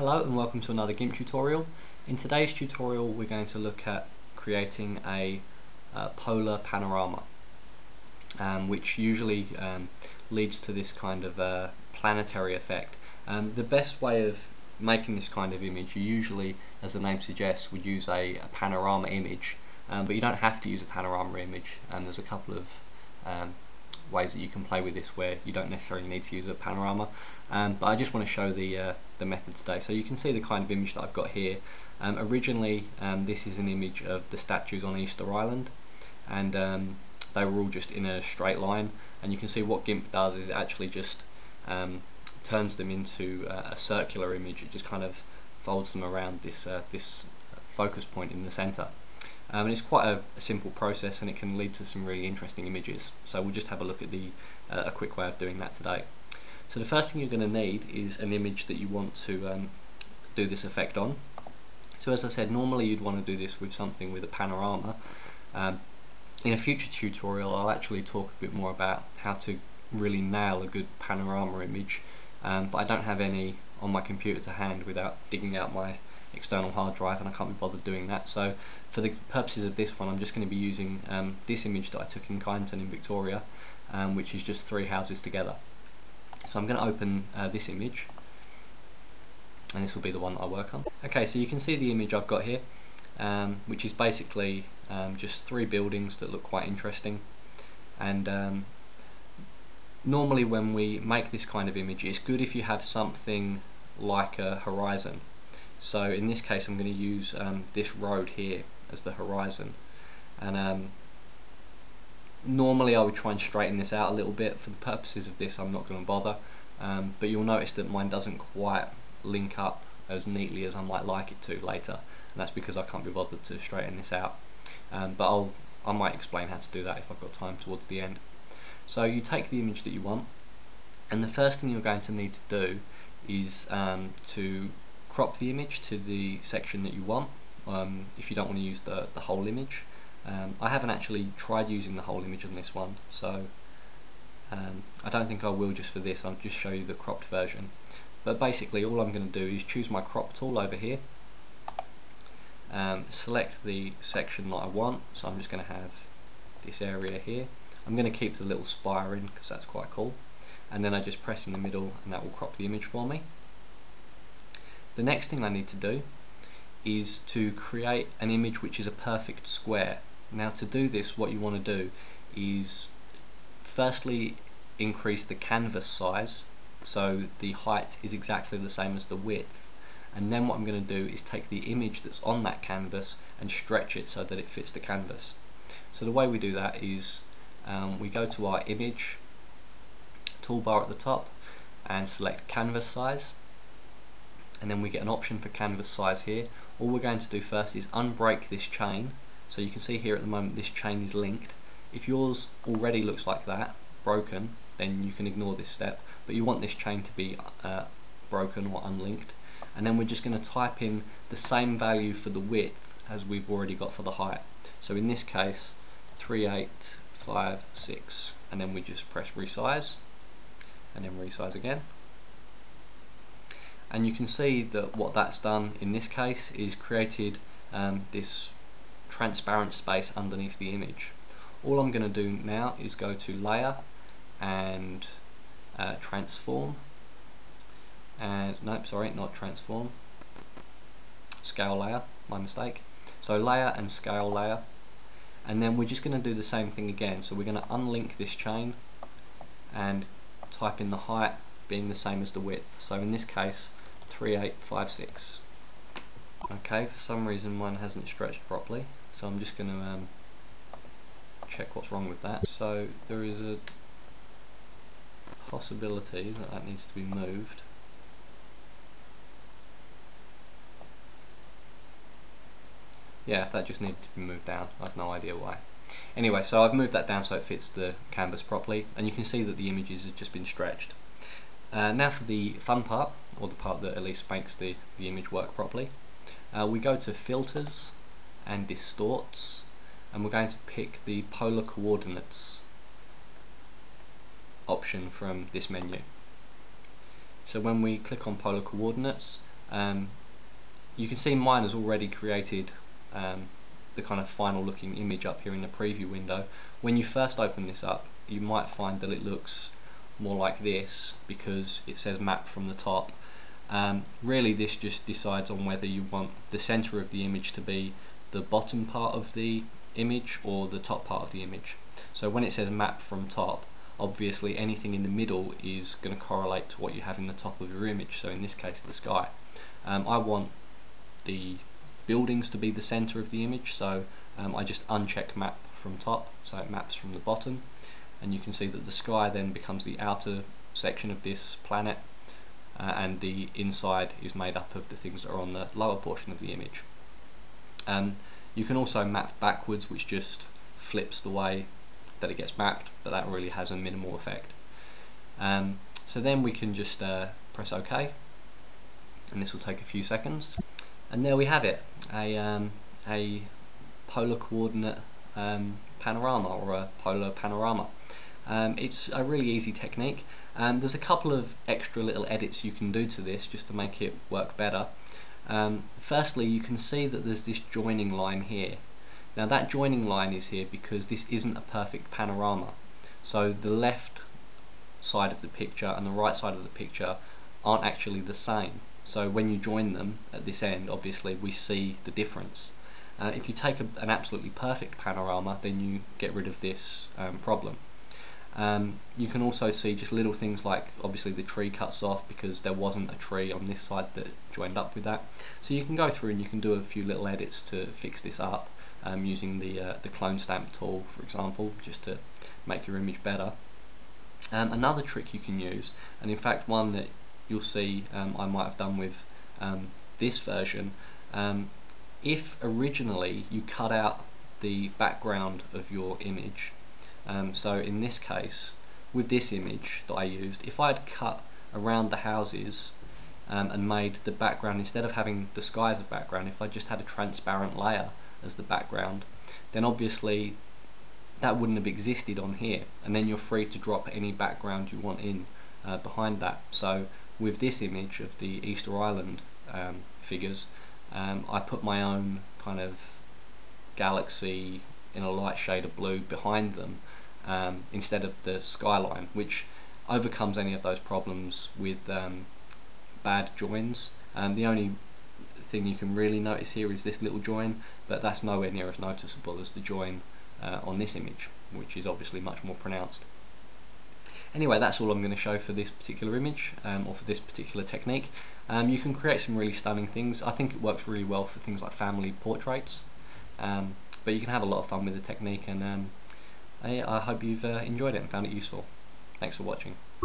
Hello and welcome to another GIMP tutorial. In today's tutorial we're going to look at creating a uh, polar panorama um, which usually um, leads to this kind of uh, planetary effect. Um, the best way of making this kind of image you usually, as the name suggests, would use a, a panorama image um, but you don't have to use a panorama image and there's a couple of um, ways that you can play with this where you don't necessarily need to use a panorama um, but I just want to show the uh, the method today. So you can see the kind of image that I've got here. Um, originally um, this is an image of the statues on Easter Island and um, they were all just in a straight line. And you can see what GIMP does is it actually just um, turns them into uh, a circular image. It just kind of folds them around this uh, this focus point in the center. Um, and it's quite a, a, simple process and it can lead to some really interesting images. So we'll just have a look at the uh, a quick way of doing that today. So the first thing you're going to need is an image that you want to um, do this effect on. So as I said, normally you'd want to do this with something with a panorama. Um, in a future tutorial I'll actually talk a bit more about how to really nail a good panorama image um, but I don't have any on my computer to hand without digging out my external hard drive and I can't be bothered doing that so for the purposes of this one I'm just going to be using um, this image that I took in Kyneton in Victoria um, which is just three houses together so I'm going to open uh, this image. And this will be the one that I work on. Okay so you can see the image I've got here um, which is basically um, just three buildings that look quite interesting. And um, normally when we make this kind of image it's good if you have something like a horizon. So in this case I'm going to use um, this road here as the horizon. And um, normally I would try and straighten this out a little bit. For the purposes of this I'm not going to bother. Um, but you'll notice that mine doesn't quite link up as neatly as I might like it to later. And that's because I can't be bothered to straighten this out. Um, but I'll, I might explain how to do that if I've got time towards the end. So you take the image that you want and the first thing you're going to need to do is um, to crop the image to the section that you want um, if you don't want to use the, the whole image. Um, I haven't actually tried using the whole image on this one so um, I don't think I will just for this, I'll just show you the cropped version. But basically all I'm going to do is choose my crop tool over here um, select the section that I want so I'm just going to have this area here I'm going to keep the little spire in because that's quite cool and then I just press in the middle and that will crop the image for me the next thing I need to do is to create an image which is a perfect square. Now to do this what you want to do is firstly increase the canvas size so the height is exactly the same as the width. And then what I'm going to do is take the image that's on that canvas and stretch it so that it fits the canvas. So the way we do that is um, we go to our image toolbar at the top and select canvas size. And then we get an option for canvas size here. All we're going to do first is unbreak this chain so you can see here at the moment this chain is linked. If yours already looks like that broken then you can ignore this step but you want this chain to be uh, broken or unlinked. And then we're just going to type in the same value for the width as we've already got for the height. So in this case 3856 and then we just press resize and then resize again. And you can see that what that's done in this case is created um, this transparent space underneath the image. All I'm going to do now is go to layer and uh, transform. And nope sorry not transform. Scale layer my mistake. So layer and scale layer. And then we're just going to do the same thing again. So we're going to unlink this chain and type in the height being the same as the width. So in this case 3856 okay for some reason mine hasn't stretched properly so I'm just going to um, check what's wrong with that. So there is a possibility that that needs to be moved. Yeah that just needed to be moved down. I've no idea why. Anyway so I've moved that down so it fits the canvas properly and you can see that the images has just been stretched. Uh, now for the fun part, or the part that at least makes the, the image work properly. Uh, we go to filters and distorts and we're going to pick the polar coordinates option from this menu. So when we click on polar coordinates um, you can see mine has already created um, the kind of final looking image up here in the preview window. When you first open this up, you might find that it looks more like this because it says map from the top. Um, really this just decides on whether you want the center of the image to be the bottom part of the image or the top part of the image. So when it says map from top, obviously anything in the middle is going to correlate to what you have in the top of your image, so in this case the sky. Um, I want the buildings to be the center of the image, so um, I just uncheck map from top, so it maps from the bottom, and you can see that the sky then becomes the outer section of this planet, uh, and the inside is made up of the things that are on the lower portion of the image. Um, you can also map backwards, which just flips the way that it gets mapped, but that really has a minimal effect. Um, so then we can just uh, press OK, and this will take a few seconds. And there we have it, a, um, a polar coordinate um, panorama or a polar panorama. Um, it's a really easy technique. Um, there's a couple of extra little edits you can do to this just to make it work better. Um, firstly, you can see that there's this joining line here. Now that joining line is here because this isn't a perfect panorama. So the left side of the picture and the right side of the picture aren't actually the same. So when you join them at this end, obviously we see the difference. Uh, if you take a, an absolutely perfect panorama, then you get rid of this um, problem. Um, you can also see just little things like obviously the tree cuts off because there wasn't a tree on this side that joined up with that. So you can go through and you can do a few little edits to fix this up um, using the, uh, the clone stamp tool for example just to make your image better. Um, another trick you can use and in fact one that you'll see um, I might have done with um, this version um, if originally you cut out the background of your image um, so in this case, with this image that I used, if I had cut around the houses um, and made the background, instead of having the sky as a background, if I just had a transparent layer as the background, then obviously that wouldn't have existed on here. And then you're free to drop any background you want in uh, behind that. So with this image of the Easter Island um, figures, um, I put my own kind of galaxy in a light shade of blue behind them um, instead of the skyline, which overcomes any of those problems with um, bad joins. Um, the only thing you can really notice here is this little join, but that's nowhere near as noticeable as the join uh, on this image, which is obviously much more pronounced. Anyway, that's all I'm going to show for this particular image, um, or for this particular technique. Um, you can create some really stunning things. I think it works really well for things like family portraits, um, but you can have a lot of fun with the technique and um, I, I hope you've uh, enjoyed it and found it useful. Thanks for watching.